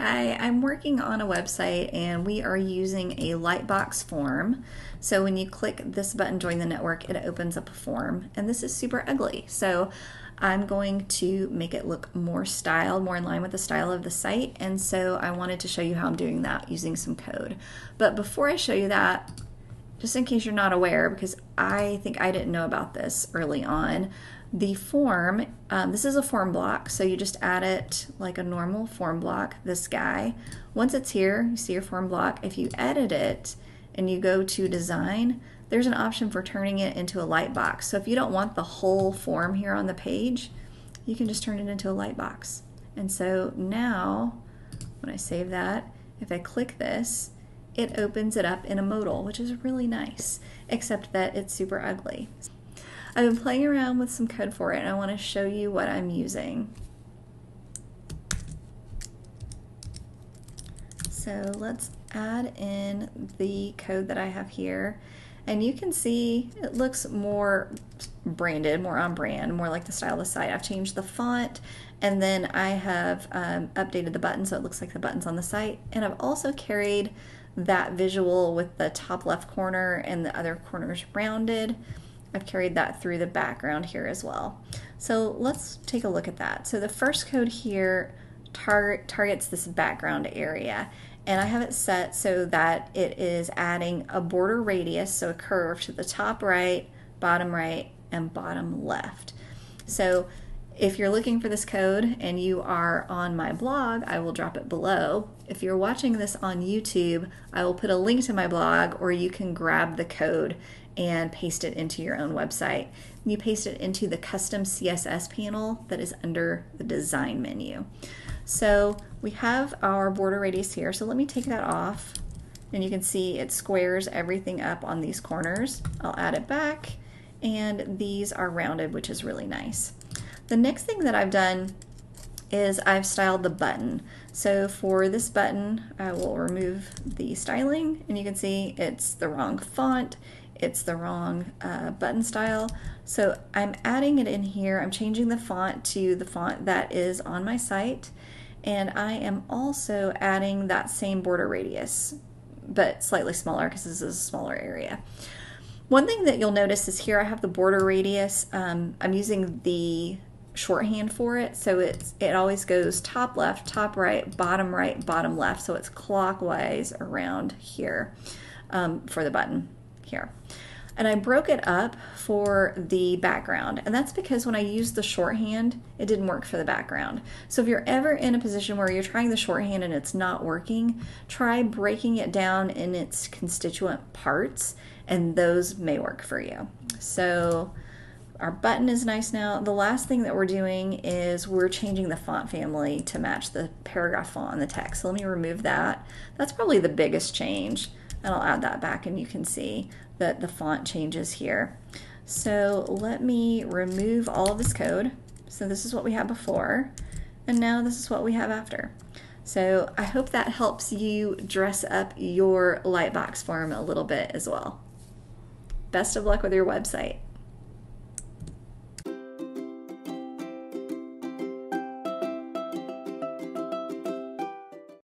Hi, I'm working on a website and we are using a Lightbox form. So when you click this button, join the network, it opens up a form and this is super ugly. So I'm going to make it look more styled, more in line with the style of the site. And so I wanted to show you how I'm doing that using some code. But before I show you that, just in case you're not aware, because I think I didn't know about this early on, the form, um, this is a form block, so you just add it like a normal form block, this guy. Once it's here, you see your form block. If you edit it and you go to design, there's an option for turning it into a light box. So if you don't want the whole form here on the page, you can just turn it into a light box. And so now, when I save that, if I click this, it opens it up in a modal, which is really nice, except that it's super ugly. I've been playing around with some code for it and I want to show you what I'm using. So let's add in the code that I have here and you can see it looks more branded, more on brand, more like the style of the site. I've changed the font and then I have um, updated the button so it looks like the buttons on the site and I've also carried that visual with the top left corner and the other corners rounded I've carried that through the background here as well. So let's take a look at that. So the first code here tar targets this background area and I have it set so that it is adding a border radius, so a curve to the top right, bottom right, and bottom left. So if you're looking for this code and you are on my blog, I will drop it below. If you're watching this on YouTube, I will put a link to my blog or you can grab the code and paste it into your own website. You paste it into the custom CSS panel that is under the design menu. So we have our border radius here. So let me take that off and you can see it squares everything up on these corners. I'll add it back and these are rounded, which is really nice. The next thing that I've done is I've styled the button. So for this button, I will remove the styling and you can see it's the wrong font it's the wrong uh, button style. So I'm adding it in here. I'm changing the font to the font that is on my site. And I am also adding that same border radius, but slightly smaller because this is a smaller area. One thing that you'll notice is here I have the border radius. Um, I'm using the shorthand for it. So it's it always goes top left, top right, bottom right, bottom left. So it's clockwise around here um, for the button here. And I broke it up for the background. And that's because when I used the shorthand, it didn't work for the background. So if you're ever in a position where you're trying the shorthand and it's not working, try breaking it down in its constituent parts and those may work for you. So our button is nice now. The last thing that we're doing is we're changing the font family to match the paragraph font on the text. So let me remove that. That's probably the biggest change and I'll add that back and you can see that the font changes here. So let me remove all of this code. So this is what we had before and now this is what we have after. So I hope that helps you dress up your Lightbox form a little bit as well. Best of luck with your website.